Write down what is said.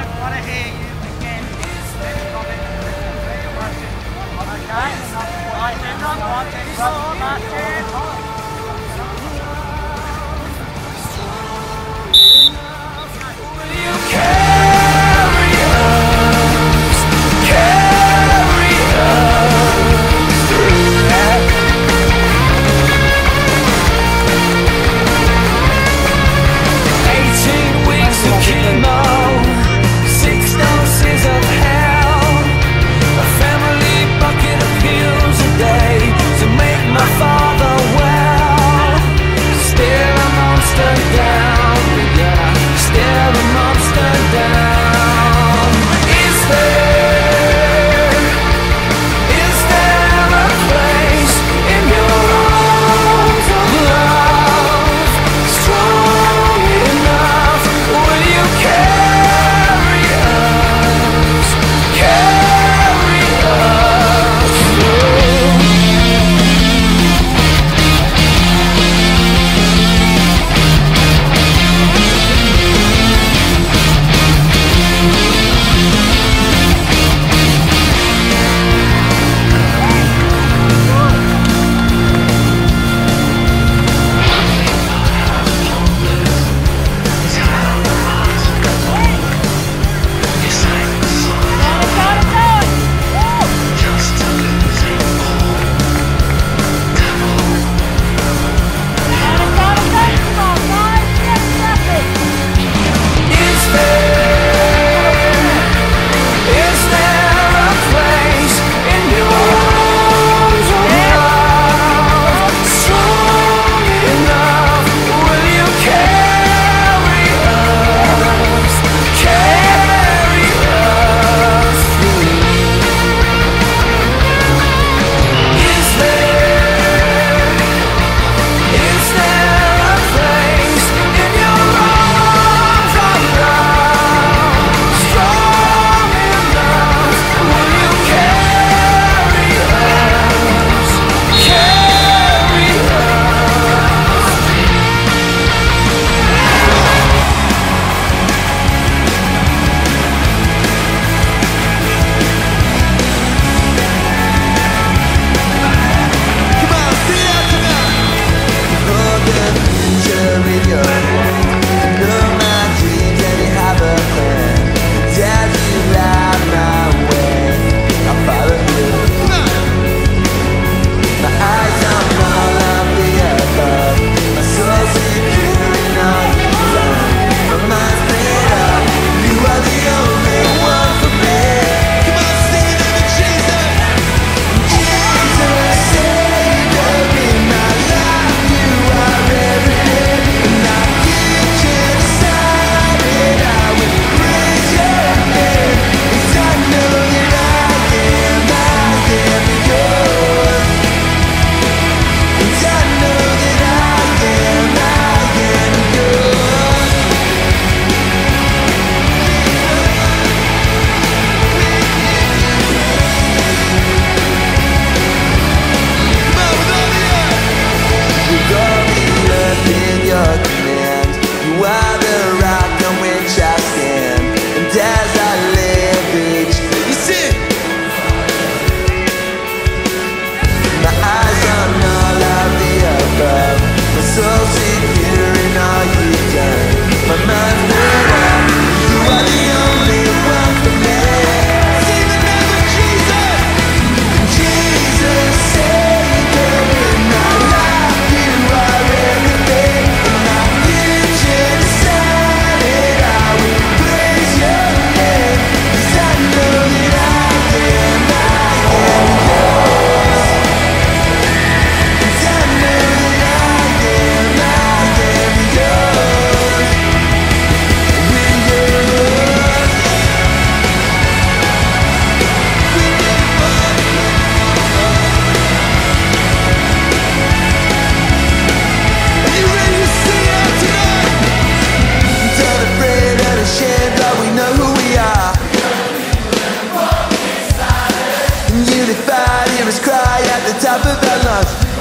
don't want to hear you again okay? I do not want to so much. Unified, hear us cry at the top of our lungs